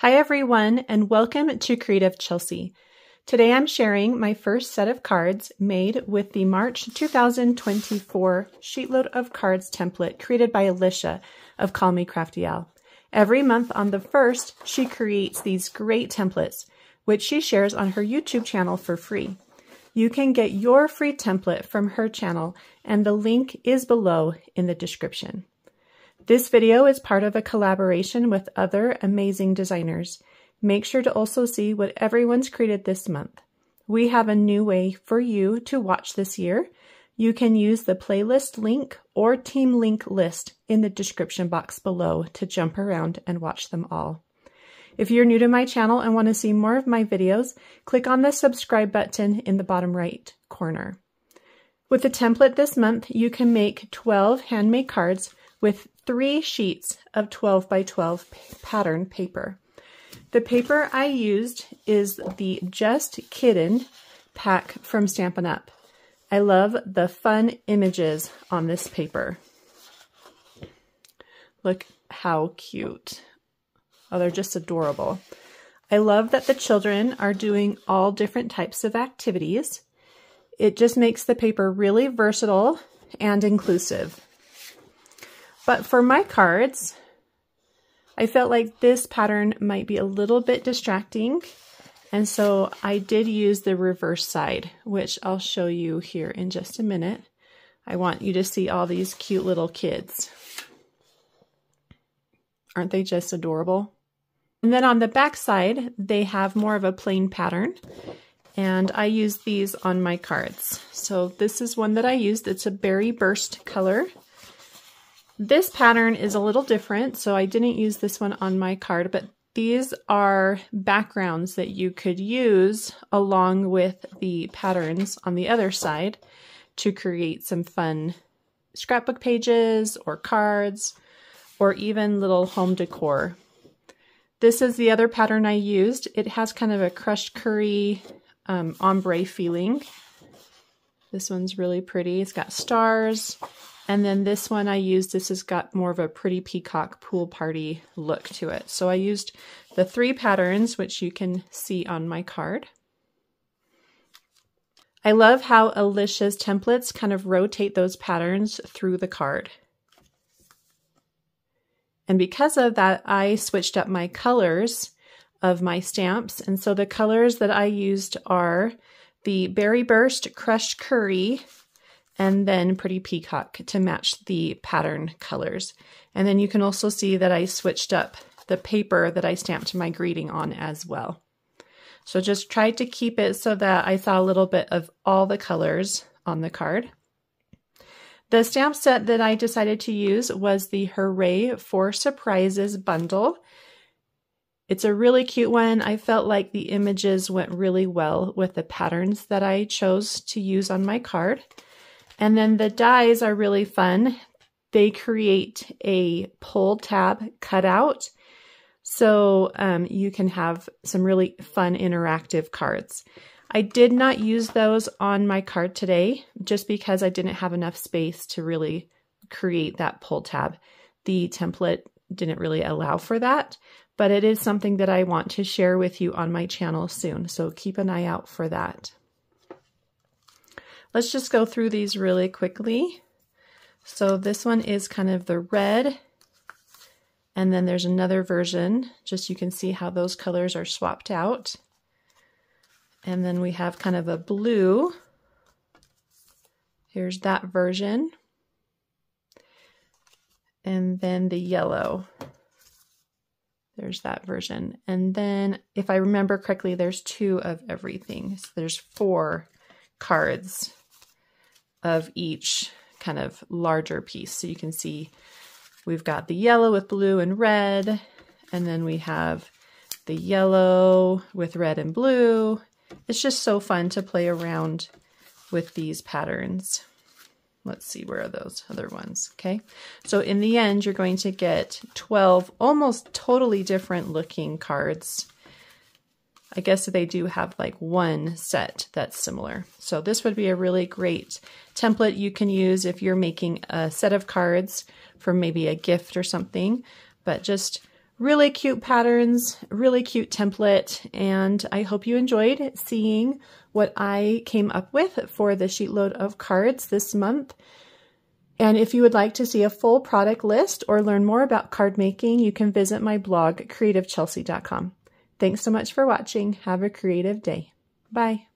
Hi everyone and welcome to Creative Chelsey. Today I'm sharing my first set of cards made with the March 2024 Sheetload of Cards template created by Alisha of Call Me Crafty Al. Every month on the 1st, she creates these great templates, which she shares on her YouTube channel for free. You can get your free template from her channel and the link is below in the description. This video is part of a collaboration with other amazing designers. Make sure to also see what everyone's created this month. We have a new way for you to watch this year. You can use the playlist link or team link list in the description box below to jump around and watch them all. If you're new to my channel and want to see more of my videos, click on the subscribe button in the bottom right corner. With the template this month, you can make 12 handmade cards with three sheets of 12 by 12 pattern paper. The paper I used is the Just Kiddin' pack from Stampin' Up. I love the fun images on this paper. Look how cute. Oh, they're just adorable. I love that the children are doing all different types of activities. It just makes the paper really versatile and inclusive. But for my cards, I felt like this pattern might be a little bit distracting. And so I did use the reverse side, which I'll show you here in just a minute. I want you to see all these cute little kids. Aren't they just adorable? And then on the back side, they have more of a plain pattern. And I use these on my cards. So this is one that I used. It's a berry burst color. This pattern is a little different, so I didn't use this one on my card, but these are backgrounds that you could use along with the patterns on the other side to create some fun scrapbook pages or cards or even little home decor. This is the other pattern I used. It has kind of a crushed curry um, ombre feeling. This one's really pretty. It's got stars and then this one I used, this has got more of a pretty peacock pool party look to it. So I used the three patterns, which you can see on my card. I love how Alisha's templates kind of rotate those patterns through the card. And because of that, I switched up my colors of my stamps. And so the colors that I used are the Berry Burst Crushed Curry and then Pretty Peacock to match the pattern colors. And then you can also see that I switched up the paper that I stamped my greeting on as well. So just tried to keep it so that I saw a little bit of all the colors on the card. The stamp set that I decided to use was the Hooray for Surprises bundle. It's a really cute one. I felt like the images went really well with the patterns that I chose to use on my card. And then the dies are really fun. They create a pull tab cutout. So um, you can have some really fun interactive cards. I did not use those on my card today just because I didn't have enough space to really create that pull tab. The template didn't really allow for that, but it is something that I want to share with you on my channel soon. So keep an eye out for that. Let's just go through these really quickly. So this one is kind of the red, and then there's another version, just you can see how those colors are swapped out. And then we have kind of a blue. Here's that version. And then the yellow. There's that version. And then, if I remember correctly, there's two of everything. So there's four cards of each kind of larger piece. So you can see we've got the yellow with blue and red, and then we have the yellow with red and blue. It's just so fun to play around with these patterns. Let's see, where are those other ones? Okay, so in the end, you're going to get 12 almost totally different looking cards I guess they do have like one set that's similar. So this would be a really great template you can use if you're making a set of cards for maybe a gift or something, but just Really cute patterns, really cute template, and I hope you enjoyed seeing what I came up with for the sheet load of cards this month. And if you would like to see a full product list or learn more about card making, you can visit my blog, creativechelsey.com. Thanks so much for watching. Have a creative day. Bye.